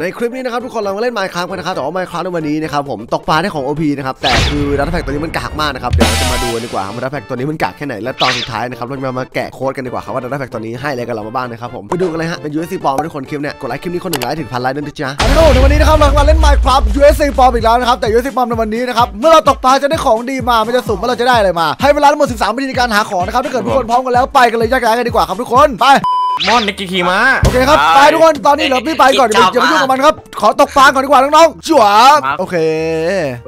ในคลิปนี้นะครับทุกคนเรามาเล่น Minecraft กันนะครับแต่ว่า Minecraft ในวันนี้นะครับผมตกปลาได้ของ OP นะครับแต่คือดัตแพ็กตัวนี้มันกากมากนะครับเดี๋ยวเราจะมาดูกันดีกว่าว่าดัตแพ็กตัวนี้มันกากแค่ไหนและตอนสุดท้ายนะครับเราจะมาแกะโค้ดกันดีกว่าครับว่าดัตแพ็กตัวนี้ให้อะไรกับเรามาบ้างนะครับผมไปดูกันเลยฮะเป็น USC ปลอมทุกคนคลิปเนี้ยกดไลค์คลิปนี้คนหนึ่งไลค์ถึงพันไลค์ด้วยนะจ๊ะอันนี้ในวันนี้นะครับเรามาเล่น Minecraft USC ปลอมอีกแล้วนะครับแต่ USC ปลอมในวันนี้นะครับเมื่อเราตกปลาจะได้ของดีมามันจะสุ่มว่าเราจะได้อะไรมา ให้เวลาทั้งหมด 13นาทีในการหาของนะครับถ้าเกิดทุกคนพร้อมกันแล้วไปกันเลยแยกย้ายกันดีกว่าครับทุกคนไป มอนในกีคีมาโอเคครับไปทุกคนตอนนี้เดี๋ยวพี่ไปก่อนเดี๋ยวอย่ามายุ่งกับมันครับ ขอตกปลาก่อนดีกว่าน้องๆจั่วโอเค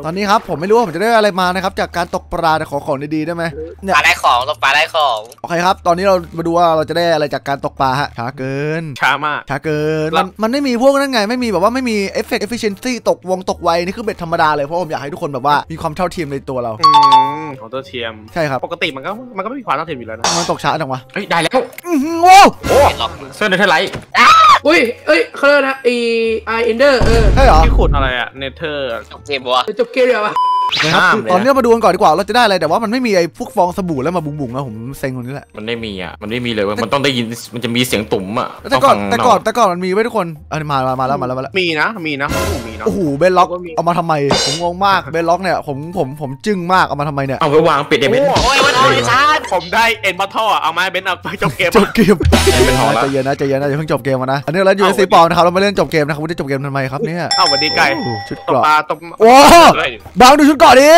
ตอนนี้ครับผมไม่รู้ว่าผมจะได้อะไรมานะครับจากการตกปลาแต่ขอของดีๆได้ไหมเนี่ยปลาได้ของตกปลาได้ของโอเคครับ ตอนนี้เรามาดูว่าเราจะได้อะไรจากการตกปลาฮะช้าเกินช้ามากช้าเกินแล้วมันมันไม่มีพวกนั้นไงไม่มีแบบว่าไม่มีเอฟเฟกต์ efficiency ตกไวตกไวนี่คือเบ็ดธรรมดาเลยเพราะผมอยากให้ทุกคนแบบว่ามีความเท่าเทียมในตัวเราอืมของตัวเทียมใช่ครับปกติมันก็มันก็ไม่มีความเท่าเทียมอยู่แล้วนะมันตกช้าจังวะเฮ้ยได้แล้วอื้อหือโว้วโอ้เห็นหรอกเสื้อ netherite อุ้ย เอ้ยเขาเรียกนะไอไอ ender เออใช่เหรอที่ขุดอะไรอะ nether จบเกมบัวจะจบเกมเดียวปะ นะครับห้ามคือเลยตอนนี้เรามาดูกันก่อนดีกว่าเราจะได้อะไรแต่ว่ามันไม่มีไอ้พวกฟองสบู่แล้วมาบุ๋งๆนะผมเซ็งตรงนี้แหละมันไม่มีอะมันไม่มีเลยเว้ยมันต้องได้ยินมันจะมีเสียงตุ่มอะแต่ก่อนงฟังแต่ก่อนแต่ก่อนมันมีไว้ทุกคนอันนี้มามามาแล้วมาแล้วมาแล้วมีนะมีนะโอ้โหมีนะโอ้โห bedrock เอามาทำไมผมงงมากเบนล็อกเนี่ยผมผมผมจึ้งมากเอามาทำไมเนี่ยเอาไว้วางปิดเดเบนโอ้ยวันนี้ชาติผมได้เอ็นบัตทอเอามาให้เบนเอาไปจบเกมจบเกมเป็นหอละใจเย็นนะใจเย็นนะอย่าเพิ่งจบเกมมานะอันนี้เราอยู่ในซีปอมนะครับเราไม่เล่นจบเกมนะครับไม่ได้จบเกมทำไมครับเนี่ยเอ้าสวัสดีไก่โอ้โหชุดตเกกราะปลาตกโอ้อะไรบางดูชุดเกราะดิ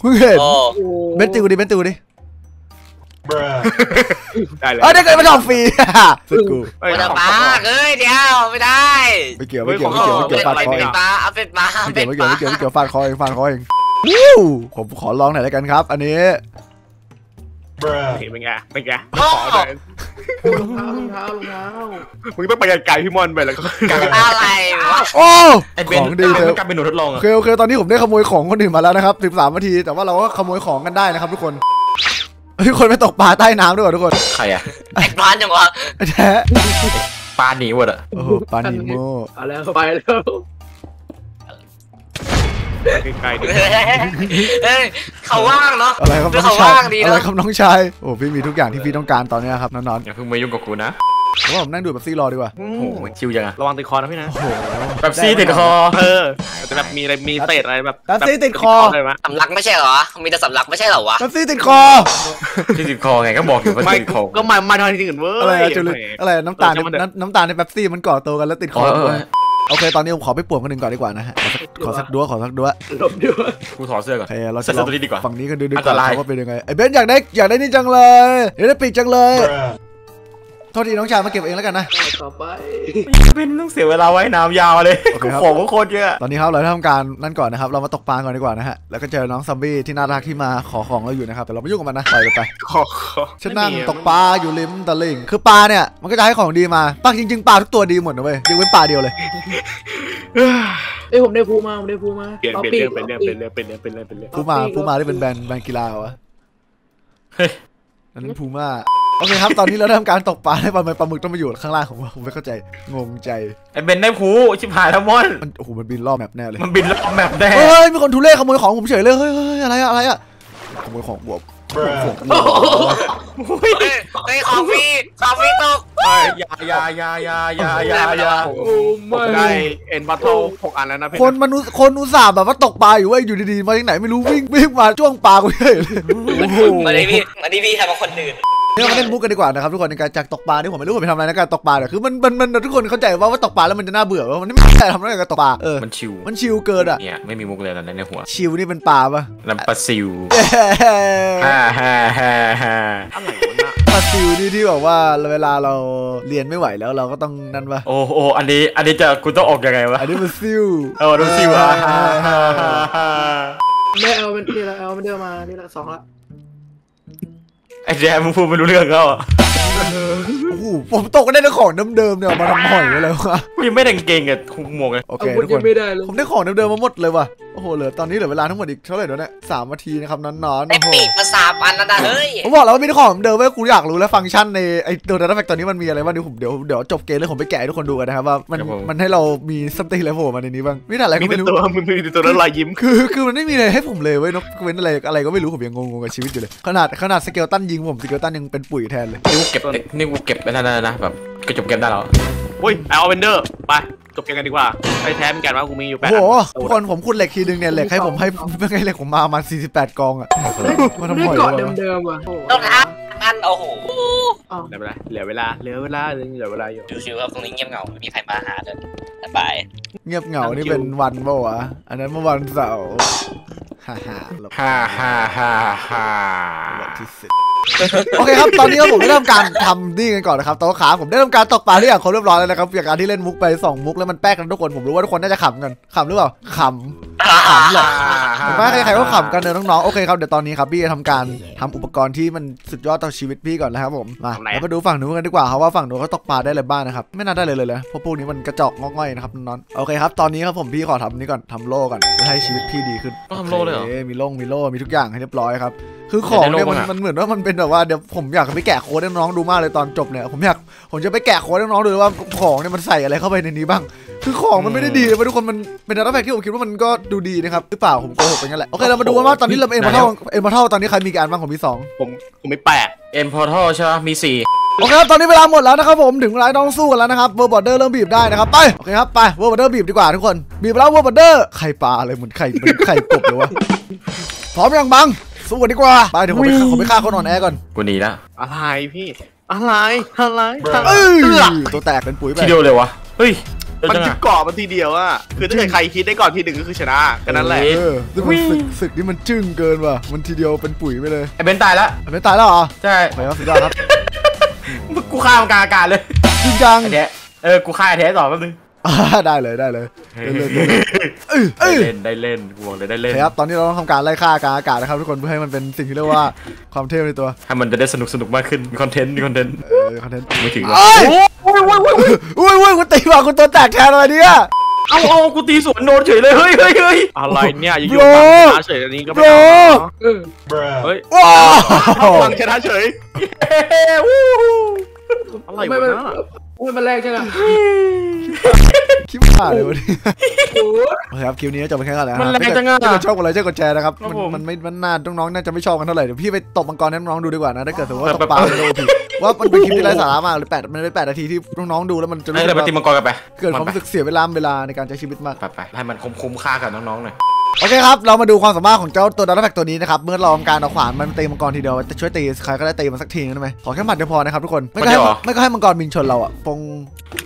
เพิ่งเห็นโอ้โอ้เบนติวดิเบนติวดิได้เลยเอ้ยได้เกิดมาทองฟรี สุดกูเฮ้ยวันจะปลาเอ้ยเดี๋ยวไม่ได้ไม่เกี่ยวไม่เกี่ยวไม่เกี่ยวไม่เกี่ยวฟาดคอเองปลาเอาเป็นปลาไม่เป็เกี่ยนวไม่ปเกี่ยวลาไม่เกี่ยวไม่เกี่ยวฟาดคอเองฟาดคอเองวู้ผมขอลองหน่อยแล้วกันครับ อันนี้ เป็นไงเป็นไงโอ้ขอหน่อยรองเท้ารองเท้ารองเท้ามึงต้องไปไกลๆพี่มอนไปแล้วก็อะไรวะโอ้ไอ้เบขนองดีเถเธออะกลายเป็นหนูทดลองโออะเคโอเคตอนนี้ผมได้ขโมยของคนอื่นมาแล้วนะครับ13นาที แต่ว่าเราก็ขโมยของกันได้นะครับทุกคนทุกคนไปตกปลาใต้น้ำด้วยเหรอทุกคนใครอะแอกพานจังวะไอ้แท้ปลาหนีหมดอะโอ้โหปลานิโมเอาแล้วไปแล้ว ไกลๆดิเฮ้ยเขาว่างเนาะอะไรครับน้องเขาชายว่างดีอะไรเนาะครับน้องชายโอ้พี่มีทุกอย่างที่พี่ต้องการตอนนี้ครับนอนอย่าเพิ่งมายุ่งกับกูนะๆผมว่าผมนั่งดูแบบซี่รอดีกว่า โอ้โหมันชิวจังอะระวังติดคอนะพี่นะโอ้โหแบบซีติดคอ เออจะแบบมีอะไร มีเศษอะไรแบบแบบซี่ติดคอเลยมะสำลักไม่ใช่เหรอ มีแต่สำลักไม่ใช่เหรอวะแบบซี่ติดคอที่ติดคอไงก็บอกอยู่ว่าไม่ติดคอก็ก็มา มาทางที่อื่นเว้ย อะไรอะจุลิอะไรน้ำตาลในเออช่างมันเถอะน้ำน้ำตาลในแป๊บซี่มันก่อตัวกันแล้วติดคอ๋ออเออด้วยโอเค ตอนนี้ผมขอไปป่วนคนหนึ่งก่อนดีกว่านะฮะขอสัก ขอสักดัวขอสักดัวหลบด้วยกูถอดเสื้อก่อนโอเคเราเสื้จะอลองตัวนี้ดีกว่าฝั่งนี้กันดูดีอันกตว่ารายว่าเป็นยังไงไอ้เบนซ์อยากได้อยากได้นี่จังเลยอยากได้ปีกจังเลยโทษทีน้องชายมาเก็บเองแล้วกันนะต่อไปเป็นต้องเสียเวลาไว้น้ำยาวเลยโอเคกูครับของก็โคตรเยอะตอนนี้ครับเราทำการนั่นก่อนนะครับ เรามาตกปลาก่อนดีกว่านะฮะแล้วก็เจอน้องซัมบี้ที่น่ารักที่มาขอของเราอยู่นะครับแต่เราไม่ยุ่งกับมันนะปล่อยมันไปขอขอฉันนั่งตกปลาอยู่ริมตลิ่งคือปลาเนี่ยมันก็จะให้ของดีมาปลาจริงๆปลาทุกตัวดีหมดนะเว้ยยกเว้นปลาเดียวเลย เอ้ยผมได้ภูมาผมได้ภูมาเปลี่ยนอาเปลี่ยนปีเรื่องกเปลี่ยนเรื่องเปลี่ยนเรื่องเปลี่ยนเรื่องเปลี่ยนเรื่องเปลี่ยนเรื่องพูมาพูมาที่เป็นแบรนด์แบรนด์กีฬาวะเฮ้ยอันนั้นพูม่าโอเคครับ ตอนนี้เราได้ทำการตกปลาให้ปลาหมึกปลาหมึกต้องมาอยู่ข้างล่างของเราผมไม่เข้าใจ งงใจไอ้เบนได้ผูชิบหายทั้งมอนมันโอ้โหมันบินรอบแมปแน่เลยมันบินรอบแมปแน่เฮ้ยมีคนทุเรศขโมยของผมเฉยเลยเฮ้ยเฮ้ยอะไรอะอะไรอะขโมยของบวกของบวกเฮ้ยเฮ้ยของฟรีของฟรีตกเฮ้ ยอย่าอย่าอย่าอย่าอย่าอย่าอย่าโอ้ผมไม่ได้ end portal หกอันแล้วนะพี่คนมนุษย์คนอุตส่าห์แบบว่าตกปลาอยู่เว้ยอยู่ดีๆมาจากไหนไม่รู้วิ่งวิ่งมาจ้วงปลากูเฉยเลยโอ้โหมาดิพี่มาดิพี่ทำกับคนอื่นเนี่ยมาเล่นมุกกันดีกว่านะครับทุกคนในการจากตกปลาที่ผมไม่รู้ผมไปทำอะไรในการตกปลาเนี่ยคือมันมันมันทุกคนเข้าใจว่าว่าตกปลาแล้วมันจะน่าเบื่อว่ามันไม่ใช่ทำอะไรกับการตกปลาเออมัน chill มัน chill เกินอะเนี่ยไม่มีมุกเลยตอนนั้นในหัว chill นี่เป็นปลาปะลำปลาซิวฮ่าฮ่าฮ่าฮ่าอะไรวะน่ะปลาซิลนี่ที่แบบว่าเวลาเราเรียนไม่ไหวแล้วเราก็ต้องนั่นปะโอ้โอ้อันนี้ อันนี้จะกูต้องออกยังไงวะอันนี้มันซิลเออดูซิวฮ่าฮ่าฮ่าฮ่าไม่เอาเป็นนี่ละเอาไม่ได้เอามานี่ละสองละไอ้แจมมึงพูดไม่รู้เรื่องแล้วอะ โอ้โหผมตกกันได้แต่ของเดิมๆเนี่ยเอามาทำหอยอะไรวะกูยังไม่ได้กางเกงกับคุกหมวกเลยโอเคอาวุธทุกคยังนไม่ได้เลยผมได้ของเดิมๆมาหมดเลยว่ะโอ้โหเหลือตอนนี้เหลือเวลาทั้งหมดอีกเท่าไหร่แล้วเนี่ยสามนาทีนะครับนอนๆได้โอ้โหปีกมาสามอันแล้วนะเฮ้ยผมบอกแล้วว่ามีของเดิมเว้ยกูอยากรู้แล้วฟังก์ชันในไอตัว data pack ตอนนี้มันมีอะไรบ้างเดี๋ยวผมเดี๋ยวเดี๋ยวจบเกมแล้วผมไปแกะให้ทุกคนดูกันนะครับว่ามันมันให้เรามี something อะไรโผล่มาในนี้บ้างไม่ได้อะไรมีก็แต่ไม่รู้ตัวมึงมีแต่ตัวแล้วรอยยิ้มคือคือมันไม่มีอะไรให้ผมเลยเว้ยนกเว้นอะไรอะไรก็ไม่รู้ผมยังงงๆกับชีวิตอยู่เลยขนาดขนาด skeleton ยิงผม skeleton ยังเป็นปุ๋ยแทนเลยนี่กูเก็บนี่กูเก็บไปได้แล้วนะแบบก็จบเกมได้แล้วโอ้ยเอาเวนเดอร์ไปจบเกมกันดีกว่าไปแท้เหมือนกันว่ากูมีอยู่แปโอ้ดโหอันทุกคนผมขุดเหล็กทีนึงเนี่ยเหล็กให้ผมให้ไม่ให้เหล็กผมมาประมาณ48 กองอะมาทำได้หอยเกาะวะเดิมๆว่ะโอ้โหต้องทับอันโอ้โหอ้าวเหลือเวลาเหลือเวลาเหลือเวลาเหลือเวลาอยู่ชิวๆครับตรงนี้เงียบเหงาไม่มีใครมาหาเลยสบายเงียบเหงานี่เป็นวันเปล่าวะอันนั้นเมื่อวันเสาร์ฮ่าฮ่าหลบฮ่าฮ่าฮ่าฮ่าหลบที่สุด โอเคครับ ตอนนี้ครับผมได้ทำการทำนี่กันก่อนนะครับโต๊ะขาผมได้ทำการตกปลาที่อย่างครบเรียบร้อยแล้วนะครับจากการที่เล่นมุกไปสองมุกแล้วมันแป๊กกันทุกคนผมรู้ว่าทุกคนน่าจะขำกันขำหรือเปล่าขำขำเหรอผมว่าใครๆก็ขำกันเนอะน้องๆโอเคครับเดี๋ยวตอนนี้ครับพี่จะทำการทำอุปกรณ์ที่มันสุดยอดต่อชีวิตพี่ก่อนนะครับผมมาแล้วมาดูฝั่งนู้นกันดีกว่าครับว่าฝั่งนู้นเขาตกปลาได้อะไรบ้างนะครับไม่น่าได้เลยเลยเลยเพราะพวกนี้มันกระจอกงอกง่อยนะครับน้องๆโอเคครับตอนนี้ครับผมพี่ขอทำนี่ก่อนทำโล่ก่อนเพื่อให้ชีวิตพี่ดีขึ้นต้องทำโล่เลยเหรอโคมีโล่งมีโล่มีทุกอย่างให้เรียบร้อยครับคือของเนี่ยได้โล่มันบ้างอะมันเหมือนว่ามันเป็นแบบว่าเดี๋ยวผมอยากไปแกะโค้ดให้น้องๆดูมากเลยตอนจบเนี่ยผมอยากผมจะไปแกะโค้ดให้น้องๆดูเลยว่าของเนี่ยมันใส่อะไรเข้าไปในนี้บ้าง คือของมันไม่ได้ดีเลยทุกคนมันเป็น data pack ที่ผมคิดว่ามันก็ดูดีนะครับหรือเปล่าผมโกหกไปงั้นแหละโอเคเรามาดูกันว่าตอนนี้เรา end portal end portal ตอนนี้ใครมีกี่อันบ้างผมมีสองผมผมไม่แปด end portal ใช่ไหมมีสี่โอเคครับตอนนี้เวลาหมดแล้วนะครับผมถึงเวลาต้องสู้กันแล้วนะครับ world border เริ่มบีบได้นะครับไปโอเคครับไป world border บีบดีกว่าทุกคนบีบแล้ว world border ไข่ปลาอะไรเหมือนไข่เหมือนไข่กบเลยวะพร้อมยังบัง สู้กันดีกว่าไปเดี๋ยวผมไปฆ่าผมไปฆ่าคนอ่อนแอก่อนกูหนีแล้วอะไรพี่อะไรอะไรเอ้ยตัวแตกเป็นปุ๋ยไปทีเดียวเลยวะเฮ้ยเดินมันจังคืออะเกาะมันทีเดียวอะคือถ้าเกิดใครคิดได้ก่อนทีหนึ่งก็คือชนะแค่นั้นแหละเออซึ่งมันศึกศึกนี่มันจึ้งเกินว่ะมันทีเดียวเป็นปุ๋ยไปเลยไอ้เบนตายแล้วไม่ตายแล้วเหรอใช่โอเคครับสุดยอดครับกูฆ่ามันกลางอากาศเลยจริงจังไอ้แท้เออกูฆ่าไอ้แท้ต่อแป๊บนึง อ่าได้เลยได้เลยได้เลยได้เลยเอ้ยได้เอ้ยเล่นได้เล่นกูบอกเลยได้เล่นโอเคครับตอนนี้เราต้องทำการไล่ฆ่ากลางอากาศนะครับทุกคนเพื่อให้มันเป็นสิ่งที่เรียกว่าความเท่ในตัวให้มันจะได้สนุกสนุกมากขึ้นมี content มี content เออ content ไม่ถึงเอ้ยโอ้ยโอ้ยโอ้ยโอ้ยอุ้ยอุ้ยคุณตีมาคุณตัวแตกแทนอะไรเนี่ย เอาเอากูตีสวนโดนเฉยเลยเฮ้ยเฮ้ยเฮ้ยอะไรเนี่ยอยู่ bro ๆฟังชนะเฉยอันนี้ก็ไม่ bro เอาเนอะเออเฮ้ยว้าวฟังชนะเฉยเฮ้ยวู้ฮู้อะไรไม่วะไม่เนะโอ้ยมันแรงจังอะคลิปผ่านเลยวะเนี่ยโอ้ย โอเคครับคลิปนี้ก็จบไปแค่นั้นแหละมันแรงจังอะถ้าเกิดชอบกดไลค์ช่วยกดแชร์นะครับครับมันผม มันไม่มันน่าน้องๆน่าจะไม่ชอบกันเท่าไหร่เดี๋ยวพี่ไปตบมังกรให้น้องๆดูดีกว่านะถ้าเกิดสมมติว่าตกปลาเป็นโลผิดว่ามันเป็นคลิปที่ไร้สาระมากหรือแปดมันเป็นแปดนาทีที่น้องๆดูแล้วมันจะรู้เฮ้ยสึเรากไปว่าตีมังกรกันไปเกิดความรู้สึกเสียเวลาเวลาในการใช้ชีวิตมาก ไปไปให้มันคุ้มคุ้มค่ากับน้องๆหน่อย โอเคครับ เรามาดูความสามารถของเจ้าตัวดัตต้าแพ็กตัวนี้นะครับ เมื่อเราทำการเอาขวานมันตีมังกรทีเดียวจะช่วยตีใครก็ได้ตีมันสักทีนึงได้ไหมขอแค่หมัดเดียวพอนะครับทุกคน ไม่ก็ให้ไม่ก็ให้มังกรบินชนเราอะปง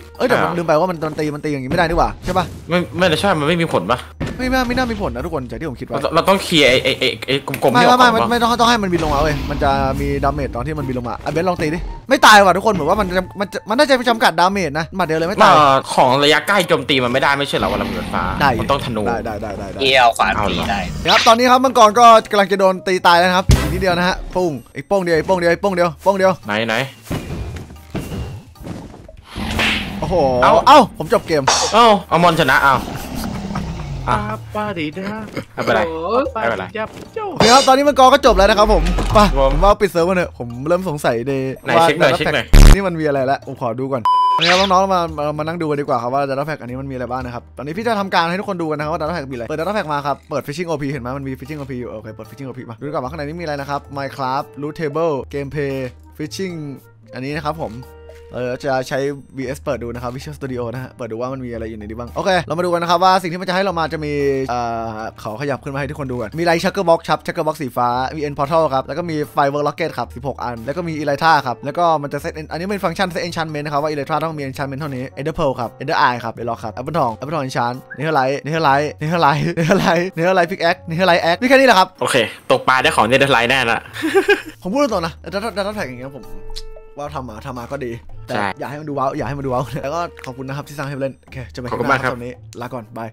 เอ้ยแต่ผมลืมไปว่ามันมันตีมันตีอย่างนี้ไม่ได้นี่หว่าใช่ปะไม่ไม่ได้ใช่มันไม่มีผลปะไม่ไม่ไม่น่ามีผลนะทุกคนจากที่ผมคิดเราไว้เราต้องเคลียร์ไอ้ไอ้ไอ้ไอ้กลมๆไม่นี่ออกไม่ก่อนไม่ปะไม่ต้องต้องให้มันบินลงมาเว้ยมันจะมี damage ตอนที่มันบินลงมาอะเบนซ์ลองตีดิไม่ตายว่ะทุกคนเหมือนว่ามันจะมันจะมันน่าจะไปจำกัด damage นะหมัดเดียวเลยไม่มาตายของระยะใกล้โจมตีมันไม่ได้ไม่ใช่เหรอเวลามันเกิดฟ้าได้มันต้องธนูได้ได้ได้ได้ได้เกี่ยวขวานตีได้นะครับตอนนี้ครับมังกรก็กำลังจะโดนตีตายแล้วนะครับอีกนิดเดียวนะฮะปุ้งอีกโป้งเดียวอีกโป้งเดียวอีกโป้งเดียวโป้งเดียวไหนไหน โอ้โห เอ้า เอ้า ผมจบเกม เอ้าเอามอนชนะเอาป้าป้าดีนะไม่เป็นไรโอ้ยไม่เป็นไรยับเจ้าโอเคครับตอนนี้มังกรก็จบแล้วนะครับผมไปผมผมว่าปิดเซิร์ฟกันเถอะผมเริ่มสงสัยในไหนเช็คหน่อยเช็คหน่อยนี่มันมีอะไรแล้วผมขอดูก่อนนะครับน้องๆมามามานั่งดูกันดีกว่าครับว่า data pack อันนี้มันมีอะไรบ้างนะครับตอนนี้พี่จะทำการให้ทุกคนดูกันนะครับว่า data pack มีอะไรเปิด data pack มาครับเปิด fishing op เห็นไหมมันมี fishing op อยู่โอเคเปิด fishing op มาดูกันก่อนว่าข้างในนี้มีอะไรนะครับ Minecraft loot table gameplay fishing อันนี้นะครับผม เออจะใช้ VS เปิดดูนะครับ Visual Studio นะฮะ เปิดดูว่ามันมีอะไรอยู่ในนี้บ้าง โอเค เรามาดูกันนะครับว่าสิ่งที่มันจะให้เรามาจะมีเอ่อขอขยับขึ้นมาให้ทุกคนดูกัน มี Light Shulker Box ครับ Shulker Box สีฟ้า มี End Portal ครับ แล้วก็มี Firework Rocket ครับ 16 อัน แล้วก็มี Elytra ครับ แล้วก็มันจะเซตอันนี้เป็นฟังก์ชัน set enchantment นะครับว่า Elytra ต้องมี enchantment เท่านี้ Ender Pearl ครับ Ender Eye ครับ Bedrock ครับ Apple ทอง Apple ทอง enchant Netherite Netherite Netherite Netherite Netherite Pickaxe Netherite Axe มีแค่นี้แหละครับโอเคตกปลาได้ของเนเธอร์ไลน์แน่ละผมพูดตรงๆนะดัตต้าดัตต้าแพ็กอย่างเงี้ยผมว่าทำมาทำมาก็ดี แต่ใช่อยากให้มันดูว้าวอยากให้มันดูว้าวแล้วก็ขอบคุณนะครับที่สร้างให้เล่นโอเคจะไปขอบคุณมากครับ ตอนนี้ลาก่อนบาย